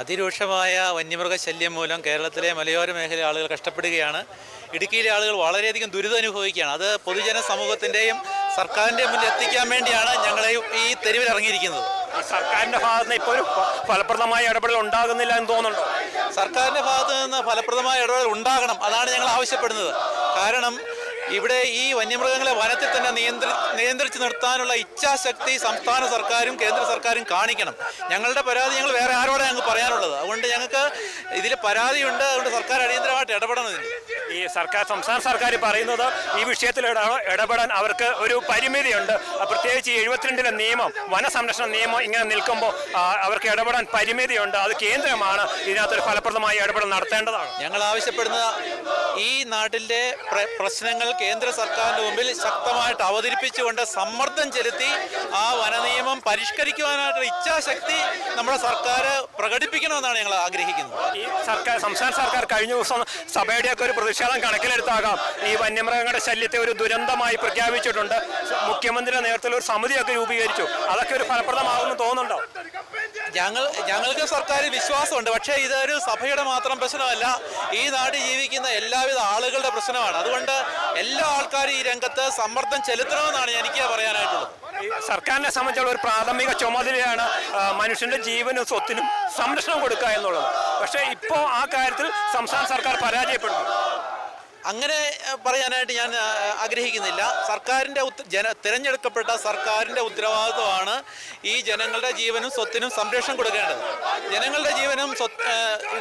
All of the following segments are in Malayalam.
അതിരൂക്ഷമായ വന്യമൃഗശല്യം മൂലം കേരളത്തിലെ മലയോര മേഖല ആളുകൾ കഷ്ടപ്പെടുകയാണ്. ഇടുക്കിയിലെ ആളുകൾ വളരെയധികം ദുരിതം അനുഭവിക്കുകയാണ് അത് പൊതുജന സമൂഹത്തിന്റെയും സർക്കാരിന്റെ മുന്നിൽ എത്തിക്കാൻ വേണ്ടിയാണ് ഞങ്ങൾ ഈ തെരുവിൽ ഇറങ്ങിയിരിക്കുന്നത്. സർക്കാരിന്റെ ഭാഗത്ത് നിന്ന് ഇപ്പോൾ ഒരു ഫലപ്രദമായ ഇടപെടൽ ഉണ്ടാകുന്നില്ല എന്ന് തോന്നുന്നുണ്ടോ? സർക്കാരിന്റെ ഭാഗത്ത് നിന്ന് ഫലപ്രദമായ ഇടപെടൽ ഉണ്ടാകണം. അതാണ് ഞങ്ങൾ ആവശ്യപ്പെടുന്നത്. കാരണം ഇവിടെ ഈ വന്യമൃഗങ്ങളെ വനത്തിൽ തന്നെ നിയന്ത്രി നിയന്ത്രിച്ച് നിർത്താനുള്ള ഇച്ഛാശക്തി സംസ്ഥാന സർക്കാരും കേന്ദ്ര സർക്കാരും കാണിക്കണം. ഞങ്ങളുടെ പരാതി ഞങ്ങൾ വേറെ ആരോടെ ഞങ്ങൾക്ക് പറയാനുള്ളത്? അതുകൊണ്ട് ഞങ്ങൾക്ക് ഇതിൽ പരാതിയുണ്ട്. അതുകൊണ്ട് സർക്കാർ അടിയന്തരമായിട്ട് ഇടപെടണം ഈ സർക്കാർ സംസ്ഥാന സർക്കാർ പറയുന്നത് ഈ വിഷയത്തിൽ ഇടപെടാൻ അവർക്ക് ഒരു പരിമിതിയുണ്ട്. പ്രത്യേകിച്ച് ഈ എഴുപത്തിരണ്ടിലെ നിയമം വനസംരക്ഷണ നിയമം ഇങ്ങനെ നിൽക്കുമ്പോൾ അവർക്ക് ഇടപെടാൻ പരിമിതിയുണ്ട്. അത് കേന്ദ്രമാണ്. ഇതിനകത്തൊരു ഫലപ്രദമായി ഇടപെടൽ നടത്തേണ്ടതാണ്. ഞങ്ങൾ ആവശ്യപ്പെടുന്ന ഈ നാട്ടിലെ പ്രശ്നങ്ങൾ കേന്ദ്ര സർക്കാരിന്റെ മുമ്പിൽ ശക്തമായിട്ട് അവതരിപ്പിച്ചുകൊണ്ട് സമ്മർദ്ദം ചെലുത്തി ആ വനനിയമം പരിഷ്കരിക്കുവാനായിട്ടുള്ള ഇച്ഛാശക്തി നമ്മുടെ സർക്കാർ പ്രകടിപ്പിക്കണമെന്നാണ് ഞങ്ങൾ ആഗ്രഹിക്കുന്നത്. ഈ സർക്കാർ സംസ്ഥാന സർക്കാർ കഴിഞ്ഞ ദിവസം സഭയുടെയൊക്കെ ഒരു പ്രതിഷേധം കണക്കിലെടുത്താകാം. ഈ വന്യമൃഗങ്ങളുടെ ശല്യത്തെ ഒരു ദുരന്തമായി പ്രഖ്യാപിച്ചിട്ടുണ്ട്. മുഖ്യമന്ത്രിയുടെ നേതൃത്വത്തിൽ ഒരു സമിതിയൊക്കെ രൂപീകരിച്ചു. അതൊക്കെ ഒരു ഫലപ്രദമാകുമെന്ന് തോന്നുന്നുണ്ടോ? ഞങ്ങൾ ഞങ്ങൾക്ക് സർക്കാർ വിശ്വാസമുണ്ട്. പക്ഷേ ഇതൊരു സഭയുടെ മാത്രം പ്രശ്നമല്ല. ഈ നാട് ജീവിക്കുന്ന എല്ലാവിധ ആളുകളുടെ പ്രശ്നമാണ്. അതുകൊണ്ട് എല്ലാ ആൾക്കാരും ഈ രംഗത്ത് സമ്മർദ്ദം ചെലുത്തണമെന്നാണ് എനിക്ക് പറയാനായിട്ടുള്ളത്. സർക്കാരിനെ സംബന്ധിച്ചുള്ള ഒരു പ്രാഥമിക ചുമതലയാണ് മനുഷ്യന്റെ ജീവനും സ്വത്തിനും സംരക്ഷണം കൊടുക്കുക എന്നുള്ളത്. പക്ഷേ ഇപ്പോൾ ആ കാര്യത്തിൽ സംസ്ഥാന സർക്കാർ പരാജയപ്പെടുന്നു. അങ്ങനെ പറയാനായിട്ട് ഞാൻ ആഗ്രഹിക്കുന്നില്ല. സർക്കാരിന്റെ ജന തിരഞ്ഞെടുക്കപ്പെട്ട സർക്കാരിന്റെ ഉത്തരവാദിത്വമാണ് ഈ ജനങ്ങളുടെ ജീവനും സ്വത്തിനും സംരക്ഷണം കൊടുക്കേണ്ടത്. ജനങ്ങളുടെ ജീവനും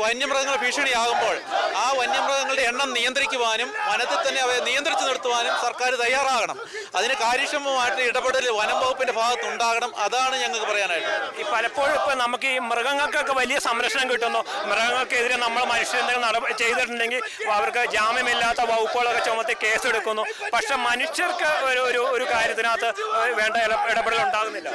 വന്യമൃഗങ്ങൾ ഭീഷണിയാകുമ്പോൾ ആ വന്യമൃഗങ്ങളുടെ എണ്ണം നിയന്ത്രിക്കുവാനും വനത്തിൽ തന്നെ അവയെ നിയന്ത്രിച്ചു നിർത്തുവാനും സർക്കാർ തയ്യാറാകണം. അതിന് കാര്യക്ഷമമായിട്ട് ഇടപെടൽ വനം വകുപ്പിന്റെ ഭാഗത്ത് ഉണ്ടാകണം. അതാണ് ഞങ്ങൾക്ക് പറയാനായിട്ട്. ഈ പലപ്പോഴും ഇപ്പോൾ നമുക്ക് ഈ മൃഗങ്ങൾക്കൊക്കെ വലിയ സംരക്ഷണം കിട്ടുന്നു. മൃഗങ്ങൾക്കെതിരെ നമ്മൾ മനുഷ്യരെന്തെങ്കിലും നട ചെയ്തിട്ടുണ്ടെങ്കിൽ അവർക്ക് ജാമ്യമില്ലാത്ത വകുപ്പുകളൊക്കെ ചുമത്തി കേസെടുക്കുന്നു. പക്ഷെ മനുഷ്യർക്ക് ഒരു ഒരു ഒരു കാര്യത്തിനകത്ത് വേണ്ട ഇട- ഇടപെടൽ ഉണ്ടാകുന്നില്ല.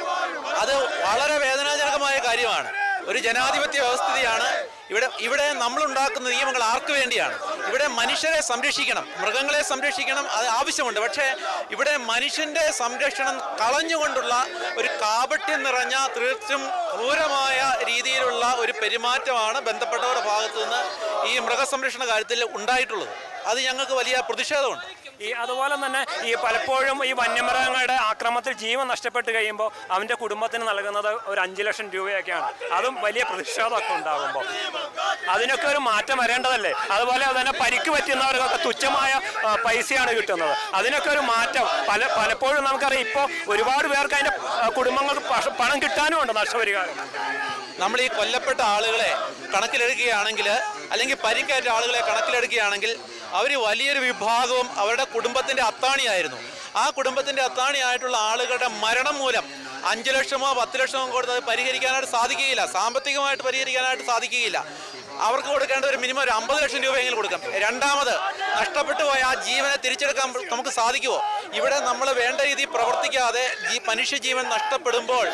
അത് വളരെ വേദനാജനകമായ കാര്യമാണ്. ഒരു ജനാധിപത്യ വ്യവസ്ഥിതിയാണ്. ഇവിടെ ഇവിടെ നമ്മളുണ്ടാക്കുന്ന നിയമങ്ങൾ ആർക്ക് വേണ്ടിയാണ്? ഇവിടെ മനുഷ്യരെ സംരക്ഷിക്കണം. മൃഗങ്ങളെ സംരക്ഷിക്കണം അത് ആവശ്യമുണ്ട്. പക്ഷേ ഇവിടെ മനുഷ്യന്റെ സംരക്ഷണം കളഞ്ഞുകൊണ്ടുള്ള ഒരു കാപട്യം നിറഞ്ഞ തീർച്ചും ക്രൂരമായ രീതിയിലുള്ള ഒരു പെരുമാറ്റമാണ് ബന്ധപ്പെട്ടവരുടെ ഭാഗത്തു നിന്ന് ഈ മൃഗസംരക്ഷണ കാര്യത്തിൽ ഉണ്ടായിട്ടുള്ളത്. അത് ഞങ്ങൾക്ക് വലിയ പ്രതിഷേധമുണ്ട്. ഈ അതുപോലെ തന്നെ ഈ പലപ്പോഴും ഈ വന്യമൃഗങ്ങളുടെ ആക്രമത്തിൽ ജീവൻ നഷ്ടപ്പെട്ട് കഴിയുമ്പോൾ അവന്റെ കുടുംബത്തിന് നൽകുന്നത് ഒരു അഞ്ച് ലക്ഷം രൂപയൊക്കെയാണ്. അതും വലിയ പ്രതിഷേധമൊക്കെ ഉണ്ടാകുമ്പോൾ. അതിനൊക്കെ ഒരു മാറ്റം വരേണ്ടതല്ലേ? അതുപോലെ തന്നെ പരിക്ക് പറ്റുന്നവർക്കൊക്കെ തുച്ഛമായ പൈസയാണ് കിട്ടുന്നത്. അതിനൊക്കെ ഒരു മാറ്റം. പല പലപ്പോഴും നമുക്കറിയാം ഇപ്പോൾ ഒരുപാട് പേർക്ക് അതിന്റെ കുടുംബങ്ങൾക്ക് പണം കിട്ടാനും ഉണ്ട് നഷ്ടപരിഹാരം. നമ്മൾ ഈ കൊല്ലപ്പെട്ട ആളുകളെ കണക്കിലെടുക്കുകയാണെങ്കിൽ അല്ലെങ്കിൽ പരിക്കേറ്റ ആളുകളെ കണക്കിലെടുക്കുകയാണെങ്കിൽ അവർ വലിയൊരു വിഭാഗവും അവരുടെ കുടുംബത്തിന്റെ അത്താണിയായിരുന്നു. ആ കുടുംബത്തിന്റെ അത്താണിയായിട്ടുള്ള ആളുകളുടെ മരണം മൂലം അഞ്ച് ലക്ഷമോ പത്ത് ലക്ഷമോ കൊടുത്ത് അത് പരിഹരിക്കാനായിട്ട് സാധിക്കുകയില്ല. സാമ്പത്തികമായിട്ട് പരിഹരിക്കാനായിട്ട് സാധിക്കുകയില്ല. അവർക്ക് കൊടുക്കേണ്ട ഒരു മിനിമം ഒരു അമ്പത് ലക്ഷം രൂപയെങ്കിലും കൊടുക്കാം. രണ്ടാമത് നഷ്ടപ്പെട്ടു പോയ ആ ജീവനെ തിരിച്ചെടുക്കാൻ നമുക്ക് സാധിക്കുമോ ഇവിടെ നമ്മൾ വേണ്ട രീതിയിൽ പ്രവർത്തിക്കാതെ ഈ മനുഷ്യജീവൻ നഷ്ടപ്പെടുമ്പോൾ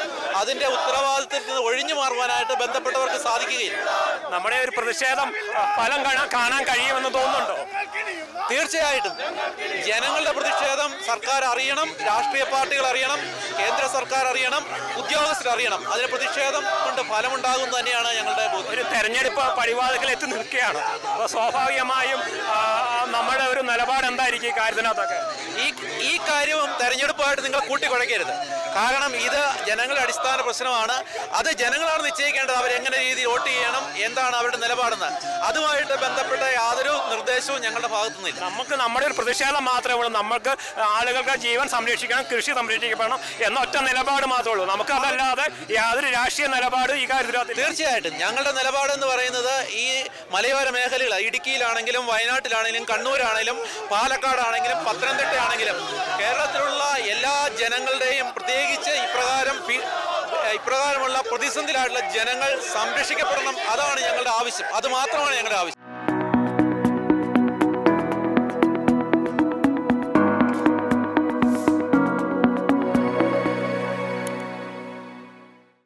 അതിന്റെ ഉത്തരവാദിത്തത്തിൽ നിന്ന് ഒഴിഞ്ഞു മാറുവാനായിട്ട് ബന്ധപ്പെട്ടവർക്ക് സാധിക്കുകയില്ല. നമ്മുടെ ഒരു പ്രതിഷേധം ഫലം കാണാൻ കഴിയുമെന്ന് തോന്നുന്നുണ്ടോ? തീർച്ചയായിട്ടും. ജനങ്ങളുടെ പ്രതിഷേധം സർക്കാർ അറിയണം രാഷ്ട്രീയ പാർട്ടികൾ അറിയണം കേന്ദ്ര സർക്കാർ അറിയണം ഉദ്യോഗസ്ഥർ അറിയണം. അതിന് പ്രതിഷേധം കൊണ്ട് ഫലമുണ്ടാകും തന്നെയാണ് ഞങ്ങളുടെ ഒരു തെരഞ്ഞെടുപ്പ് പടിവാതിക്കൽ എത്തി നിൽക്കുകയാണ് അപ്പോൾ സ്വാഭാവികമായും നമ്മുടെ ഒരു നിലപാട് എന്തായിരിക്കും ഈ കാര്യത്തിനകത്തൊക്കെ? ഈ ഈ കാര്യവും തെരഞ്ഞെടുപ്പായിട്ട് നിങ്ങൾ കൂട്ടിക്കുഴക്കരുത്. കാരണം ഇത് ജനങ്ങളുടെ അടിസ്ഥാന പ്രശ്നമാണ്. അത് ജനങ്ങളാണ് നിശ്ചയിക്കേണ്ടത് അവരെങ്ങനെ രീതിയിൽ വോട്ട് ചെയ്യണം എന്താണ് അവരുടെ നിലപാടെന്ന്. അതുമായിട്ട് ബന്ധപ്പെട്ട യാതൊരു നിർദ്ദേശവും ഞങ്ങളുടെ ഭാഗത്തു നിന്നില്ല നമുക്ക് നമ്മുടെ ഒരു പ്രതിഷേധം മാത്രമേ ഉള്ളൂ. നമുക്ക് ആളുകൾക്ക് ജീവൻ സംരക്ഷിക്കണം കൃഷി സംരക്ഷിക്കപ്പെടണം എന്ന ഒറ്റ നിലപാട് മാത്രമേ ഉള്ളൂ. നമുക്ക് അതല്ലാതെ യാതൊരു രാഷ്ട്രീയ നിലപാട് ഈ കാര്യത്തിനകത്ത് തീർച്ചയായിട്ടും. ഞങ്ങളുടെ നിലപാടെന്ന് പറയുന്നത് ഈ മലയോര മേഖലകൾ ഇടുക്കിയിലാണെങ്കിലും വയനാട്ടിലാണെങ്കിലും കണ്ണൂരാണെങ്കിലും പാലക്കാടാണെങ്കിലും പത്തനംതിട്ടയാണെങ്കിലും കേരളത്തിലുള്ള എല്ലാ ജനങ്ങളുടെയും പ്രത്യേകിച്ച് ഇപ്രകാരം ഇപ്രകാരമുള്ള പ്രതിസന്ധിയിലായിട്ടുള്ള ജനങ്ങൾ സംരക്ഷിക്കപ്പെടണം. അതാണ് ഞങ്ങളുടെ ആവശ്യം. അത് മാത്രമാണ് ഞങ്ങളുടെ ആവശ്യം.